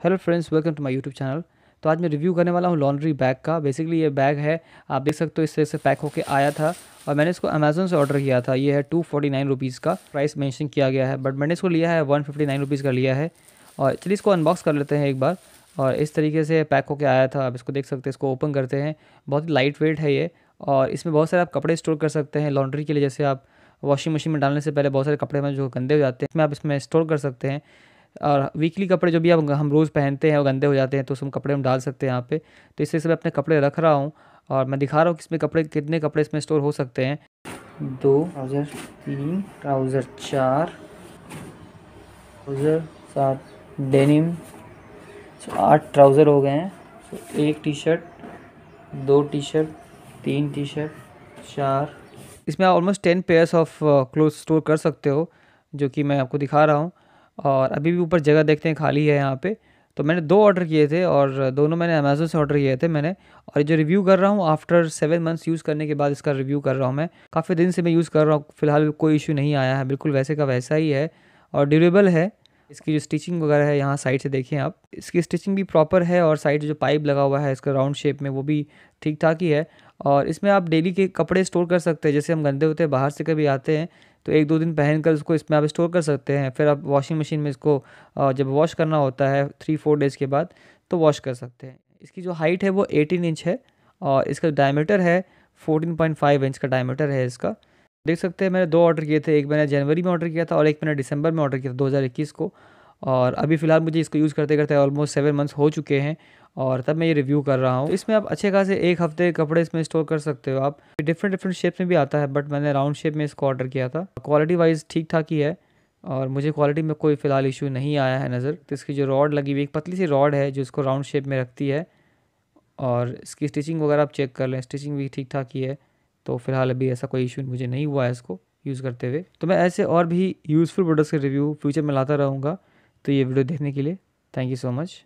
Hello friends, welcome to my YouTube channel. तो आज मैं रिव्यू करने वाला हूँ लॉन्ड्री बैग का। बेसिकली ये बैग है, आप देख सकते हो इस तरह से पैक होके आया था और मैंने इसको अमेज़ोन से ऑर्डर किया था। ये है टू फोर्टी नाइन रुपीज़ का। प्राइस मेंशन किया गया है बट मैंने इसको लिया है वन फिफ्टी नाइन रुपीज़ का लिया है। और चलिए इसको अनबॉक्स कर लेते हैं एक बार। और इस तरीके से पैक होके आया था। आप इसको देख सकते हैं, इसको ओपन करते हैं। बहुत ही लाइट वेट है ये। और इसमें बहुत सारे आप कपड़े स्टोर कर सकते हैं लॉन्ड्री के लिए। जैसे आप वॉशिंग मशीन में डालने से पहले बहुत सारे कपड़े में जो गंदे हो जाते हैं इसमें आप इसमें स्टोर कर सकते हैं। और वीकली कपड़े जो भी आप हम रोज़ पहनते हैं वो गंदे हो जाते हैं तो उस हम कपड़े हम डाल सकते हैं यहाँ पे। तो इस से मैं अपने कपड़े रख रहा हूँ और मैं दिखा रहा हूँ कि इसमें कपड़े कितने कपड़े इसमें स्टोर हो सकते हैं। दो ट्राउज़र तीन ट्राउज़र चार ट्राउज़र सात डेनिम आठ ट्राउज़र हो गए हैं। तो एक टी शर्ट दो टी शर्ट तीन टी शर्ट चार। इसमें आप almost ten pairs of cloth store कर सकते हो जो कि मैं आपको दिखा रहा हूँ। और अभी भी ऊपर जगह देखते हैं, खाली है यहाँ पे। तो मैंने दो ऑर्डर किए थे और दोनों मैंने अमेज़ोन से ऑर्डर किए थे मैंने। और जो रिव्यू कर रहा हूँ आफ्टर सेवन मंथ्स यूज़ करने के बाद इसका रिव्यू कर रहा हूँ मैं। काफ़ी दिन से मैं यूज़ कर रहा हूँ, फ़िलहाल कोई इशू नहीं आया है, बिल्कुल वैसे का वैसा ही है। और ड्यूरेबल है। इसकी जो स्टिचिंग वगैरह है, यहाँ साइड से देखें आप। इसकी स्टिचिंग भी प्रॉपर है और साइड जो पाइप लगा हुआ है, इसका राउंड शेप में वो भी ठीक ठाक ही है। और इसमें आप डेली के कपड़े स्टोर कर सकते हैं, जैसे हम गंदे होते हैं, बाहर से कभी आते हैं तो एक दो दिन पहन कर उसको इसमें आप स्टोर कर सकते हैं। फिर आप वॉशिंग मशीन में इसको जब वॉश करना होता है थ्री फोर डेज़ के बाद तो वॉश कर सकते हैं। इसकी जो हाइट है वो एटीन इंच है और इसका डायमीटर है फोर्टीन पॉइंट फाइव इंच का डायमीटर है इसका। देख सकते हैं, मैंने दो ऑर्डर किए थे, एक मैंने जनवरी में ऑर्डर किया था और एक मैंने दिसंबर में ऑर्डर किया था, दो हज़ार इक्कीस को। और अभी फ़िलहाल मुझे इसको यूज़ करते करते ऑलमोस्ट सेवन मंथ्स हो चुके हैं। और तब मैं ये रिव्यू कर रहा हूँ। इसमें आप अच्छे खासे एक हफ़्ते कपड़े इसमें स्टोर कर सकते हो। आप डिफरेंट डिफरेंट शेप में भी आता है बट मैंने राउंड शेप में इसको ऑर्डर किया था। क्वालिटी वाइज ठीक ठाक ही है, और मुझे क्वालिटी में कोई फ़िलहाल इशू नहीं आया है नज़र। तो इसकी जो रॉड लगी हुई, एक पतली सी रॉड है जो इसको राउंड शेप में रखती है, और इसकी स्टिचिंग वगैरह आप चेक कर लें। स्टिचिंग भी ठीक ठाक ही है तो फ़िलहाल अभी ऐसा कोई इशू मुझे नहीं हुआ है इसको यूज़ करते हुए। तो मैं ऐसे और भी यूज़फुल प्रोडक्ट्स के रिव्यू फ्यूचर में लाता रहूँगा। तो ये वीडियो देखने के लिए थैंक यू सो मच